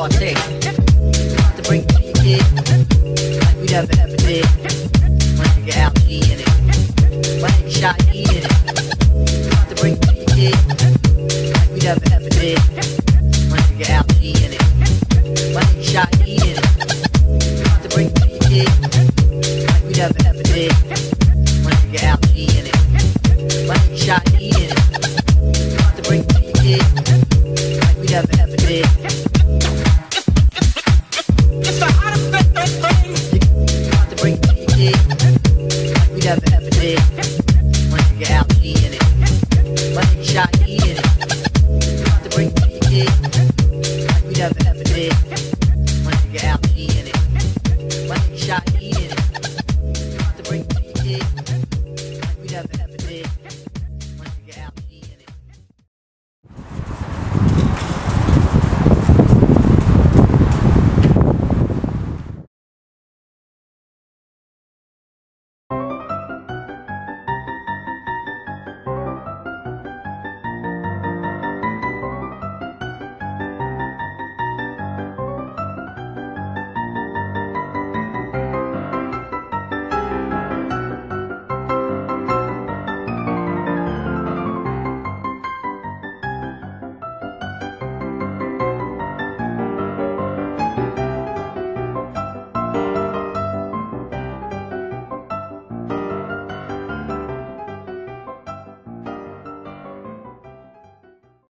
To bring you in, like we never ever did. Bring nigga Al in it. My nigga Shot in it. To bring you in, like we never ever did. Bring nigga Al in it. My nigga Shot in it. To bring in, like we never ever did. shot eating. About to bring you in like never ever did. My nigga out eating it. My shot eating. About to bring you in like never ever did. My nigga out.